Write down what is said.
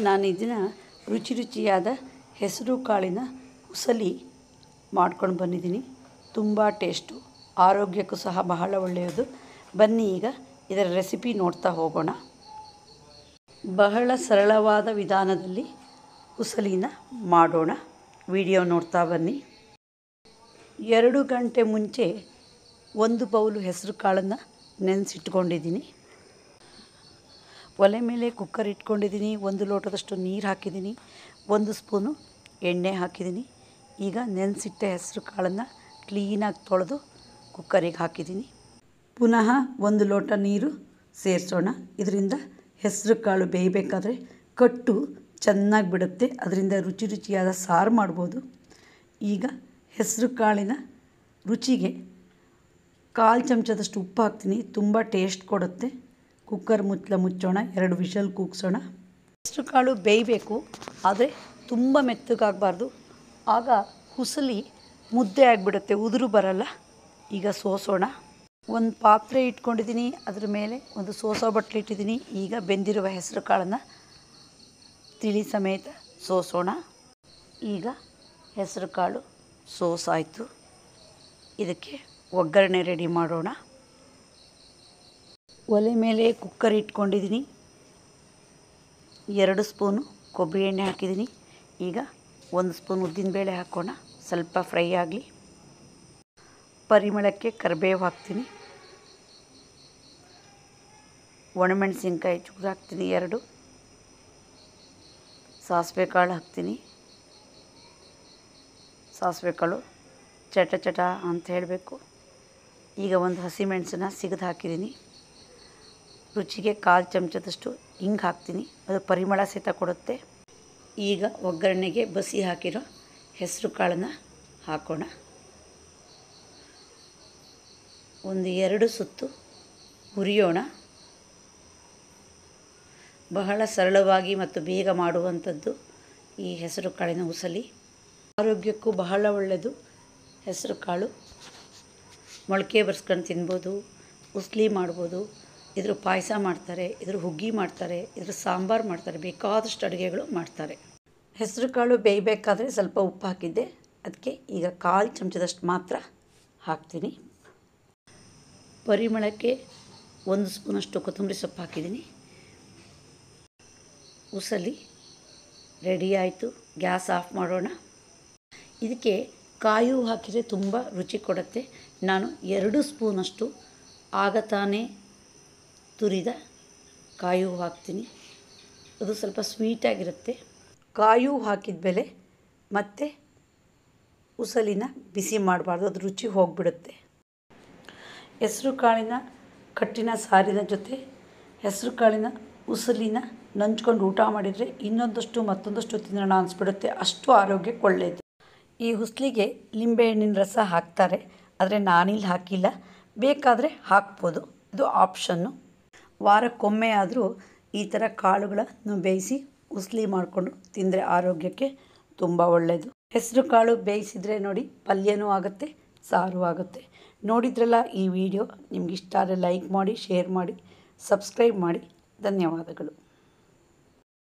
ನಾನು ಇದನ್ನು ರುಚಿ ರುಚಿಯಾದ ಹೆಸರು ಕಾಳಿನ ಉಸಲಿ ಮಾಡ್ಕೊಂಡು ಬಂದಿದ್ದೀನಿ. ತುಂಬ ಟೇಸ್ಟು, ಆರೋಗ್ಯಕ್ಕೂ ಸಹ ಬಹಳ ಒಳ್ಳೆಯದು. ಬನ್ನಿ ಈಗ ಇದರ ರೆಸಿಪಿ ನೋಡ್ತಾ ಹೋಗೋಣ. ಬಹಳ ಸರಳವಾದ ವಿಧಾನದಲ್ಲಿ ಉಸಲಿನ ಮಾಡೋಣ. ವಿಡಿಯೋ ನೋಡ್ತಾ ಬನ್ನಿ. ಎರಡು ಗಂಟೆ ಮುಂಚೆ ಒಂದು ಬೌಲು ಹೆಸರು ಕಾಳನ್ನು ನೆನೆಸಿಟ್ಕೊಂಡಿದ್ದೀನಿ. ಒಲೆ ಮೇಲೆ ಕುಕ್ಕರ್ ಇಟ್ಕೊಂಡಿದ್ದೀನಿ, ಒಂದು ಲೋಟದಷ್ಟು ನೀರು ಹಾಕಿದ್ದೀನಿ, ಒಂದು ಸ್ಪೂನು ಎಣ್ಣೆ ಹಾಕಿದ್ದೀನಿ. ಈಗ ನೆನೆಸಿಟ್ಟ ಹೆಸರು ಕಾಳನ್ನು ಕ್ಲೀನಾಗಿ ತೊಳೆದು ಕುಕ್ಕರಿಗೆ ಹಾಕಿದ್ದೀನಿ. ಪುನಃ ಒಂದು ಲೋಟ ನೀರು ಸೇರಿಸೋಣ. ಇದರಿಂದ ಹೆಸರು ಕಾಳು ಬೇಯಬೇಕಾದ್ರೆ ಕಟ್ಟು ಚೆನ್ನಾಗಿ ಬಿಡುತ್ತೆ, ಅದರಿಂದ ರುಚಿ ರುಚಿಯಾದ ಸಾರು ಮಾಡ್ಬೋದು. ಈಗ ಹೆಸರು ಕಾಳಿನ ರುಚಿಗೆ ಕಾಲು ಚಮಚದಷ್ಟು ಉಪ್ಪು ಹಾಕ್ತೀನಿ, ತುಂಬ ಟೇಸ್ಟ್ ಕೊಡುತ್ತೆ. ಕುಕ್ಕರ್ ಮುಚ್ಚಲ ಮುಚ್ಚೋಣ, ಎರಡು ವಿಷಲ್ ಕೂಗ್ಸೋಣ. ಹೆಸರು ಕಾಳು ಬೇಯಬೇಕು, ಆದರೆ ತುಂಬ ಮೆತ್ತಗಾಗಬಾರ್ದು. ಆಗ ಹುಸಲಿ ಮುದ್ದೆ ಆಗಿಬಿಡುತ್ತೆ, ಉದುರು ಬರಲ್ಲ. ಈಗ ಸೋಸೋಣ. ಒಂದು ಪಾತ್ರೆ ಇಟ್ಕೊಂಡಿದ್ದೀನಿ ಅದ್ರ ಮೇಲೆ ಒಂದು ಸೋಸೋ ಬಟ್ಲು ಇಟ್ಟಿದ್ದೀನಿ ಈಗ ಬೆಂದಿರುವ ಹೆಸರು ಕಾಳನ್ನು ತಿಳಿ ಸಮೇತ ಸೋಸೋಣ. ಈಗ ಹೆಸರು ಕಾಳು ಸೋಸಾಯಿತು. ಇದಕ್ಕೆ ಒಗ್ಗರಣೆ ರೆಡಿ ಮಾಡೋಣ. ಒಲೆ ಮೇಲೆ ಕುಕ್ಕರ್ ಇಟ್ಕೊಂಡಿದ್ದೀನಿ. ಎರಡು ಸ್ಪೂನು ಕೊಬ್ಬರಿ ಎಣ್ಣೆ ಹಾಕಿದ್ದೀನಿ. ಈಗ ಒಂದು ಸ್ಪೂನ್ ಉದ್ದಿನಬೇಳೆ ಹಾಕೋಣ. ಸ್ವಲ್ಪ ಫ್ರೈ ಆಗಲಿ. ಪರಿಮಳಕ್ಕೆ ಕರಿಬೇವು ಹಾಕ್ತೀನಿ. ಒಣಮೆಣಸಿನ್ಕಾಯಿ ಚೂರು ಹಾಕ್ತೀನಿ ಎರಡು. ಸಾಸಿವೆ ಕಾಳು ಹಾಕ್ತೀನಿ. ಸಾಸಿವೆ ಕಾಳು ಚಟ ಚಟ ಅಂತ ಹೇಳಬೇಕು. ಈಗ ಒಂದು ಹಸಿಮೆಣಸನ್ನ ಸಿಗದು ಹಾಕಿದ್ದೀನಿ. ರುಚಿಗೆ ಕಾಲು ಚಮಚದಷ್ಟು ಹಿಂಗೆ ಹಾಕ್ತೀನಿ. ಅದು ಪರಿಮಳ ಸಹಿತ ಕೊಡುತ್ತೆ. ಈಗ ಒಗ್ಗರಣೆಗೆ ಬಸಿ ಹಾಕಿರೋ ಹೆಸರು ಕಾಳನ್ನ ಹಾಕೋಣ. ಒಂದು ಎರಡು ಸುತ್ತು ಹುರಿಯೋಣ. ಬಹಳ ಸರಳವಾಗಿ ಮತ್ತು ಬೇಗ ಮಾಡುವಂಥದ್ದು ಈ ಹೆಸರು ಕಾಳಿನ ಉಸಲಿ. ಆರೋಗ್ಯಕ್ಕೂ ಬಹಳ ಒಳ್ಳೆಯದು ಹೆಸರು ಕಾಳು. ಮೊಳಕೆ ಬರ್ಸ್ಕೊಂಡು ತಿನ್ಬೋದು, ಉಸ್ಲಿ ಮಾಡ್ಬೋದು ಇದ್ರ ಪಾಯಸ ಮಾಡ್ತಾರೆ ಇದ್ರ ಹುಗ್ಗಿ ಮಾಡ್ತಾರೆ ಇದ್ರ ಸಾಂಬಾರು ಮಾಡ್ತಾರೆ ಬೇಕಾದಷ್ಟು ಅಡುಗೆಗಳು ಮಾಡ್ತಾರೆ. ಹೆಸರು ಕಾಳು ಬೇಯಬೇಕಾದ್ರೆ ಸ್ವಲ್ಪ ಉಪ್ಪು ಹಾಕಿದ್ದೆ. ಅದಕ್ಕೆ ಈಗ ಕಾಲು ಚಮಚದಷ್ಟು ಮಾತ್ರ ಹಾಕ್ತೀನಿ. ಪರಿಮಳಕ್ಕೆ ಒಂದು ಸ್ಪೂನಷ್ಟು ಕೊತ್ತಂಬರಿ ಸೊಪ್ಪು ಹಾಕಿದ್ದೀನಿ. ಉಸಲಿ ರೆಡಿ ಆಯಿತು. ಗ್ಯಾಸ್ ಆಫ್ ಮಾಡೋಣ. ಇದಕ್ಕೆ ಕಾಯು ಹಾಕಿದರೆ ತುಂಬ ರುಚಿ ಕೊಡುತ್ತೆ. ನಾನು ಎರಡು ಸ್ಪೂನಷ್ಟು ಆಗ ತಾನೇ ತುರಿದ ಕಾಯೂ ಹಾಕ್ತೀನಿ. ಅದು ಸ್ವಲ್ಪ ಸ್ವೀಟಾಗಿರುತ್ತೆ ಕಾಯೂ ಹಾಕಿದ ಬೆಲೆ ಮತ್ತು ಉಸಲಿನ ಬಿಸಿ ಮಾಡಬಾರ್ದು, ಅದು ರುಚಿ ಹೋಗಿಬಿಡುತ್ತೆ. ಹೆಸರು ಕಾಳಿನ ಕಟ್ಟಿನ ಸಾರಿನ ಜೊತೆ ಹೆಸರು ಕಾಳಿನ ಉಸಲಿನ ನಂಚ್ಕೊಂಡು ಊಟ ಮಾಡಿದರೆ ಇನ್ನೊಂದಷ್ಟು ಮತ್ತೊಂದಷ್ಟು ತಿನ್ನೋಣ ಅನಿಸ್ಬಿಡುತ್ತೆ. ಅಷ್ಟು ಆರೋಗ್ಯಕ್ಕೆ ಒಳ್ಳೆಯದು ಈ ಹುಸ್ಲಿಗೆ ಲಿಂಬೆಹಣ್ಣಿನ ರಸ ಹಾಕ್ತಾರೆ. ಆದರೆ ನಾನಿಲ್ಲಿ ಹಾಕಿಲ್ಲ. ಬೇಕಾದರೆ ಹಾಕ್ಬೋದು. ಇದು ಆಪ್ಷನ್ನು ವಾರಕ್ಕೊಮ್ಮೆ ಆದರೂ ಈ ಥರ ಕಾಳುಗಳನ್ನು ಬೇಯಿಸಿ ಉಸ್ಲಿ ಮಾಡಿಕೊಂಡು ತಿಂದರೆ ಆರೋಗ್ಯಕ್ಕೆ ತುಂಬ ಒಳ್ಳೆಯದು ಹೆಸರು ಕಾಳು ಬೇಯಿಸಿದರೆ ನೋಡಿ ಪಲ್ಯನೂ ಆಗುತ್ತೆ, ಸಾರು ಆಗುತ್ತೆ. ನೋಡಿದ್ರಲ್ಲ ಈ ವಿಡಿಯೋ? ನಿಮ್ಗೆ ಇಷ್ಟ ಆದರೆ ಲೈಕ್ ಮಾಡಿ ಶೇರ್ ಮಾಡಿ ಸಬ್ಸ್ಕ್ರೈಬ್ ಮಾಡಿ. ಧನ್ಯವಾದಗಳು.